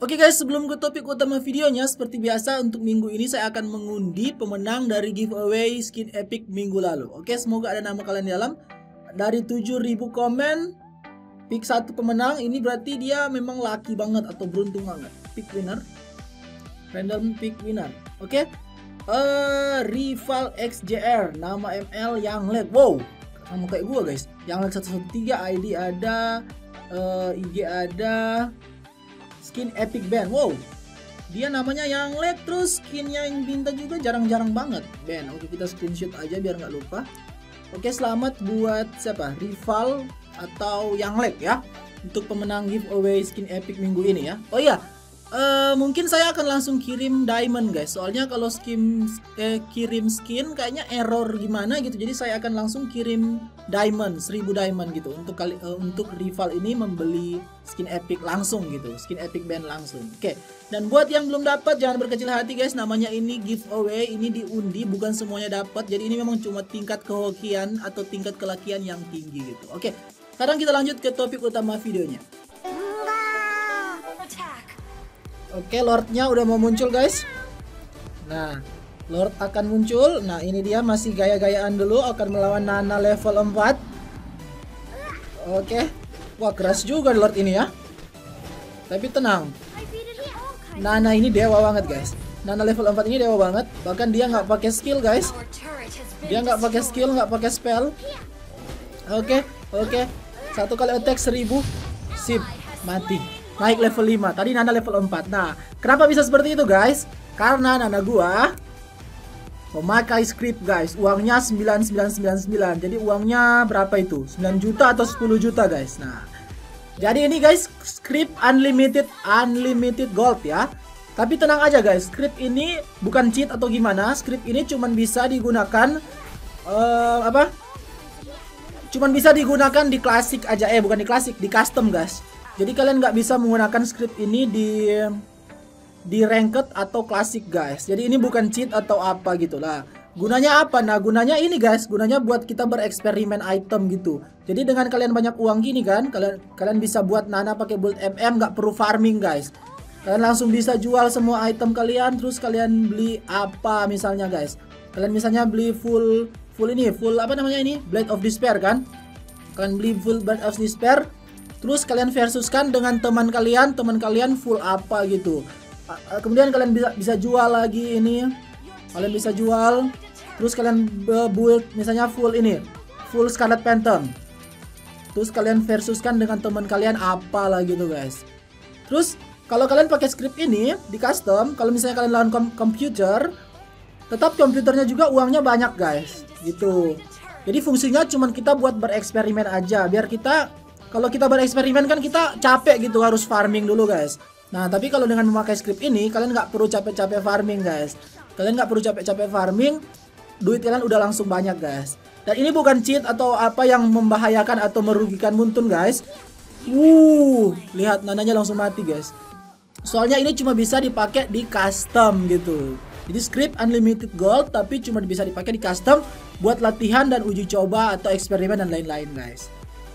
Oke guys, sebelum ke topik utama videonya, seperti biasa untuk minggu ini saya akan mengundi pemenang dari giveaway skin epic minggu lalu. Oke, semoga ada nama kalian di dalam. Dari 7000 komen, pick satu pemenang, ini berarti dia memang lucky banget atau beruntung banget. Pick winner. Random pick winner. Oke. Eh, rival XJR, nama ML yang lag. Wow, sama kayak gua guys. Yang lag 113 ID ada, eh, IG ada, skin epic band wow. Dia namanya yang lag terus skinnya yang bintang juga jarang-jarang banget. Band oke kita screenshot aja biar nggak lupa. Oke selamat buat siapa? Rival atau yang lag ya? Untuk pemenang giveaway skin epic minggu ini ya. Oh iya eh, mungkin saya akan langsung kirim diamond guys. Soalnya kalau skin eh, kirim skin kayaknya error gimana gitu. Jadi saya akan langsung kirim diamond 1000 diamond gitu. Untuk kali eh, untuk rival ini membeli skin epic langsung gitu. Skin epic band langsung. Oke. Dan buat yang belum dapat jangan berkecil hati guys. Namanya ini giveaway. Ini diundi bukan semuanya dapat. Jadi ini memang cuma tingkat kehokian atau tingkat kelakian yang tinggi gitu. Oke. Sekarang kita lanjut ke topik utama videonya Oke, Lordnya udah mau muncul guys. Nah, Lord akan muncul. Nah, ini dia masih gaya-gayaan dulu akan melawan Nana level 4. Oke. Wah, keras juga Lord ini ya. Tapi tenang. Nana ini dewa banget guys. Nana level 4 ini dewa banget. Bahkan dia nggak pakai skill guys. Dia nggak pakai skill, nggak pakai spell. Oke, oke. Satu kali attack 1000. Sip, mati naik level 5 tadi Nana level 4 nah kenapa bisa seperti itu guys? Karena Nana gua memakai script guys. Uangnya 9999 jadi uangnya berapa itu? 9 juta atau 10 juta guys? Nah jadi ini guys script unlimited unlimited gold ya. Tapi tenang aja guys. Script ini bukan cheat atau gimana. Script ini cuman bisa digunakan uh, apa? Cuman bisa digunakan di klasik aja. Eh bukan di klasik di custom guys jadi kalian nggak bisa menggunakan script ini di di ranked atau klasik guys. Jadi ini bukan cheat atau apa gitu lah. Gunanya apa? Nah gunanya ini guys, gunanya buat kita bereksperimen item gitu. Jadi dengan kalian banyak uang gini kan, kalian kalian bisa buat Nana pakai build MM nggak perlu farming guys. Kalian langsung bisa jual semua item kalian, terus kalian beli apa misalnya guys. Kalian misalnya beli full full ini, full apa namanya ini? Blade of Despair kan? Kalian beli full Blade of Despair, Terus kalian versuskan dengan teman kalian, teman kalian full apa gitu. Kemudian kalian bisa bisa jual lagi ini. Kalian bisa jual. Terus kalian build misalnya full ini, full Scarlet Phantom. Terus kalian versuskan dengan teman kalian apa lah gitu guys. Terus kalau kalian pakai script ini di custom, kalau misalnya kalian lawan kom komputer, tetap komputernya juga uangnya banyak guys, gitu. Jadi fungsinya cuma kita buat bereksperimen aja, biar kita kalau kita bereksperimen kan kita capek gitu harus farming dulu guys. Nah tapi kalau dengan memakai script ini kalian nggak perlu capek-capek farming guys. Kalian nggak perlu capek-capek farming, duit kalian udah langsung banyak guys. Dan ini bukan cheat atau apa yang membahayakan atau merugikan Muntun guys. Wuh, lihat nananya langsung mati guys. Soalnya ini cuma bisa dipakai di custom gitu. Jadi script unlimited gold tapi cuma bisa dipakai di custom buat latihan dan uji coba atau eksperimen dan lain-lain guys.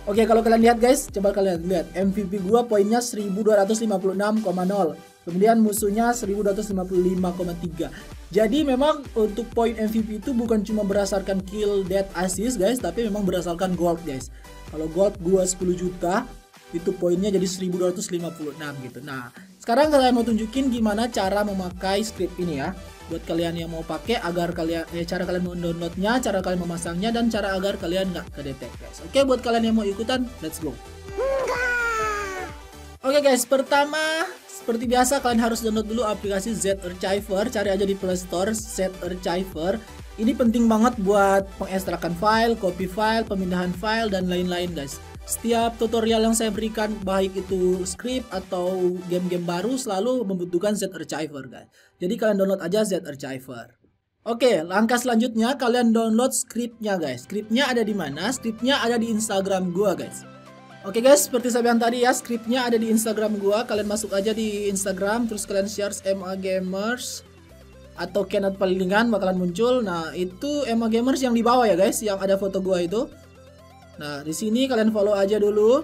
Oke, kalau kalian lihat guys, coba kalian lihat MVP gua poinnya 1256,0. Kemudian musuhnya 1255,3. Jadi memang untuk poin MVP itu bukan cuma berdasarkan kill, death, assist guys, tapi memang berdasarkan gold guys. Kalau gold gua 10 juta, itu poinnya jadi 1256 gitu. Nah, sekarang kalian mau tunjukin gimana cara memakai script ini ya buat kalian yang mau pakai agar kalian eh, cara kalian mendownloadnya, cara kalian memasangnya dan cara agar kalian nggak kedetek guys. Oke buat kalian yang mau ikutan, let's go. Oke guys, pertama seperti biasa kalian harus download dulu aplikasi Z Archiver, cari aja di Play Store Z Archiver. Ini penting banget buat pengekstrakan file, copy file, pemindahan file dan lain-lain guys. Setiap tutorial yang saya berikan baik itu script atau game-game baru selalu membutuhkan Z Archiver guys. Jadi kalian download aja Z Archiver. Oke, langkah selanjutnya kalian download scriptnya guys. Scriptnya ada di mana? Scriptnya ada di Instagram gua guys. Oke guys, seperti saya bilang tadi ya, scriptnya ada di Instagram gua. Kalian masuk aja di Instagram, terus kalian share MA Gamers atau Kenneth Palingan bakalan muncul. Nah, itu MA Gamers yang di bawah ya guys, yang ada foto gua itu. Nah, di sini kalian follow aja dulu.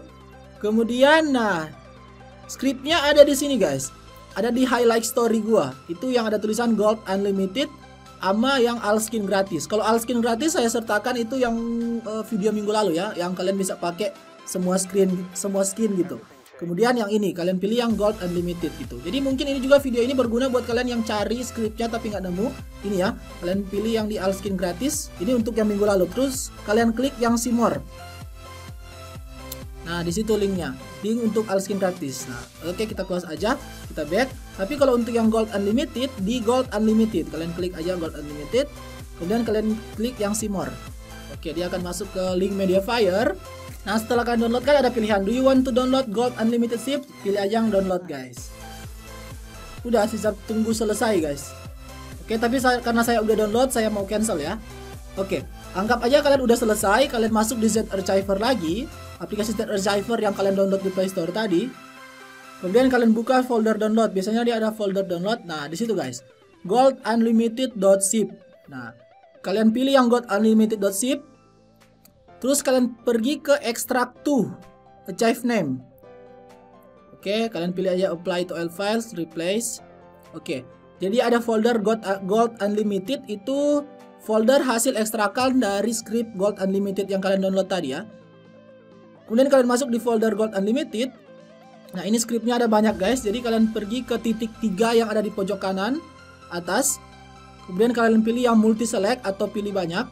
Kemudian nah, scriptnya ada di sini guys. Ada di highlight story gua. Itu yang ada tulisan gold unlimited sama yang all skin gratis. Kalau all skin gratis saya sertakan itu yang uh, video minggu lalu ya, yang kalian bisa pakai semua screen semua skin gitu. Kemudian yang ini kalian pilih yang gold unlimited gitu. Jadi mungkin ini juga video ini berguna buat kalian yang cari scriptnya tapi nggak nemu. Ini ya, kalian pilih yang di all skin gratis. Ini untuk yang minggu lalu. Terus kalian klik yang see more. Nah, di situ linknya. Link untuk all skin gratis. Nah, oke okay, kita close aja. Kita back. Tapi kalau untuk yang gold unlimited di gold unlimited, kalian klik aja gold unlimited. Kemudian kalian klik yang see. Oke, okay, dia akan masuk ke link Mediafire. Nah, setelah kalian download kan ada pilihan. Do you want to download gold unlimited ship? Pilih aja yang download, guys. Udah, sisa tunggu selesai, guys. Oke, tapi saya, karena saya udah download, saya mau cancel ya. Oke, anggap aja kalian udah selesai, kalian masuk di Z Archiver lagi aplikasi Archiver yang kalian download di Play Store tadi. Kemudian kalian buka folder download. Biasanya dia ada folder download. Nah, di situ guys. Gold Unlimited.zip. Nah, kalian pilih yang Gold Unlimited.zip. Terus kalian pergi ke extract to archive name. Oke, kalian pilih aja apply to all files, replace. Oke. Jadi ada folder Gold, Gold Unlimited itu folder hasil ekstrakan dari script Gold Unlimited yang kalian download tadi ya. Kemudian kalian masuk di folder Gold Unlimited. Nah ini scriptnya ada banyak guys. Jadi kalian pergi ke titik tiga yang ada di pojok kanan atas. Kemudian kalian pilih yang multi select atau pilih banyak.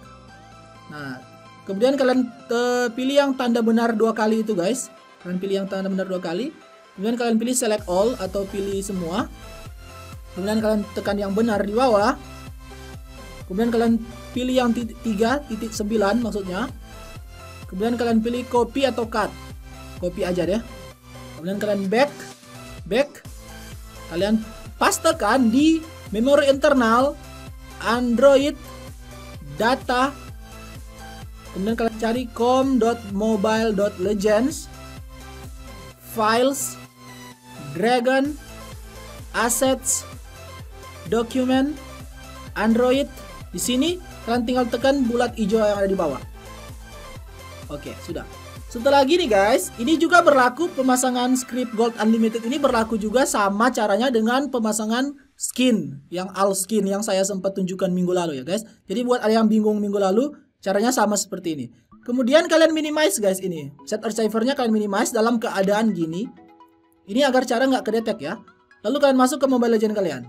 Nah kemudian kalian uh, pilih yang tanda benar dua kali itu guys. Kalian pilih yang tanda benar dua kali. Kemudian kalian pilih select all atau pilih semua. Kemudian kalian tekan yang benar di bawah. Kemudian kalian pilih yang titik 3, titik 9 maksudnya. Kemudian kalian pilih copy atau cut. Copy aja deh. Kemudian kalian back, back. Kalian pastekan di memori internal Android data. Kemudian kalian cari com.mobile.legends files dragon assets document Android di sini kalian tinggal tekan bulat hijau yang ada di bawah Oke, sudah. Setelah gini guys, ini juga berlaku pemasangan script Gold Unlimited ini berlaku juga sama caranya dengan pemasangan skin yang all skin yang saya sempat tunjukkan minggu lalu ya guys. Jadi buat ada yang bingung minggu lalu, caranya sama seperti ini. Kemudian kalian minimize guys ini. Set archivernya kalian minimize dalam keadaan gini. Ini agar cara nggak kedetek ya. Lalu kalian masuk ke Mobile Legend kalian.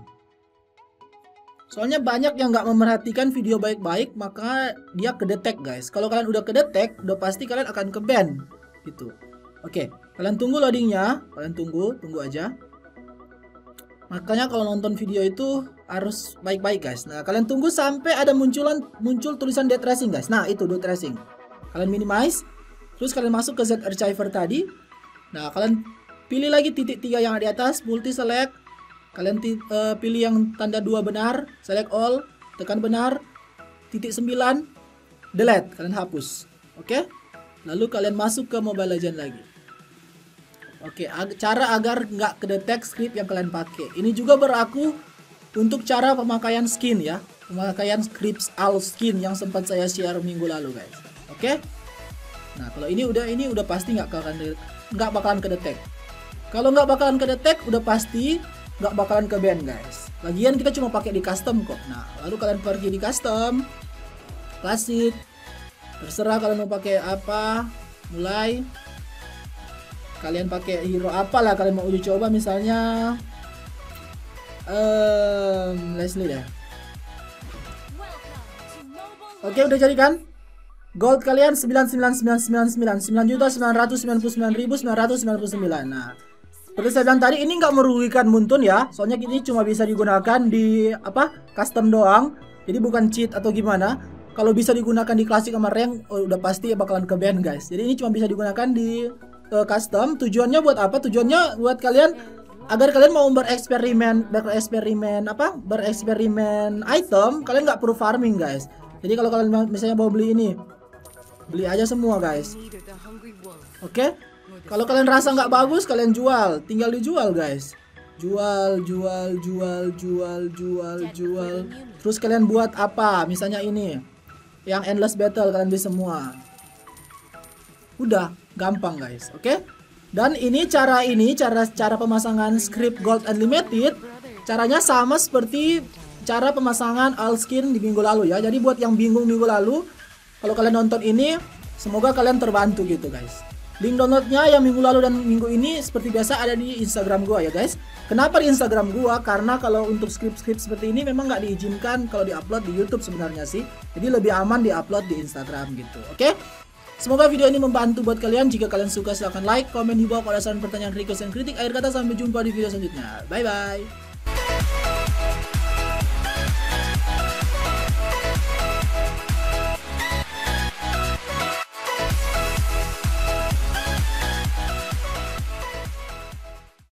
Soalnya banyak yang nggak memerhatikan video baik-baik, maka dia kedetek guys. Kalau kalian udah kedetek, udah pasti kalian akan ke ban gitu. Oke, kalian tunggu loadingnya, kalian tunggu, tunggu aja. Makanya kalau nonton video itu harus baik-baik guys. Nah, kalian tunggu sampai ada munculan muncul tulisan dead tracing guys. Nah, itu dead tracing. Kalian minimize, terus kalian masuk ke Z archiver tadi. Nah, kalian pilih lagi titik tiga yang ada di atas, multi select, Kalian uh, pilih yang tanda dua benar, select all, tekan benar, titik 9, delete, kalian hapus. Oke? Okay? Lalu kalian masuk ke Mobile Legend lagi. Oke, ag cara agar nggak kedetek script yang kalian pakai. Ini juga berlaku untuk cara pemakaian skin ya. Pemakaian script all skin yang sempat saya share minggu lalu guys. Oke? Nah, kalau ini udah ini udah pasti nggak bakalan nggak bakalan kedetek. Kalau nggak bakalan kedetek, udah pasti nggak bakalan ke band guys lagian kita cuma pakai di custom kok nah lalu kalian pergi di custom klasik terserah kalian mau pakai apa mulai kalian pakai hero apa lah kalian mau uji coba misalnya um, Leslie deh oke udah jadi kan gold kalian 99999 9.999.999 nah seperti saya bilang tadi ini nggak merugikan Muntun ya. Soalnya ini cuma bisa digunakan di apa? custom doang. Jadi bukan cheat atau gimana. Kalau bisa digunakan di klasik sama rank oh, udah pasti bakalan ke band guys. Jadi ini cuma bisa digunakan di uh, custom. Tujuannya buat apa? Tujuannya buat kalian agar kalian mau bereksperimen bereksperimen apa bereksperimen item kalian nggak perlu farming guys jadi kalau kalian misalnya mau beli ini beli aja semua guys oke okay? Kalau kalian rasa nggak bagus, kalian jual. Tinggal dijual, guys. Jual, jual, jual, jual, jual, jual. Terus kalian buat apa? Misalnya ini. Yang endless battle kalian beli semua. Udah, gampang guys, oke? Dan ini cara ini, cara cara pemasangan script Gold Unlimited, caranya sama seperti cara pemasangan all skin di minggu lalu ya. Jadi buat yang bingung minggu lalu, kalau kalian nonton ini, semoga kalian terbantu gitu guys. Link downloadnya yang minggu lalu dan minggu ini seperti biasa ada di Instagram gua ya guys. Kenapa di Instagram gua? Karena kalau untuk script-script seperti ini memang nggak diizinkan kalau diupload di YouTube sebenarnya sih. Jadi lebih aman diupload di Instagram gitu. Oke? Semoga video ini membantu buat kalian. Jika kalian suka silahkan like, komen di bawah kalau saran pertanyaan, request, dan kritik. Akhir kata sampai jumpa di video selanjutnya. Bye bye.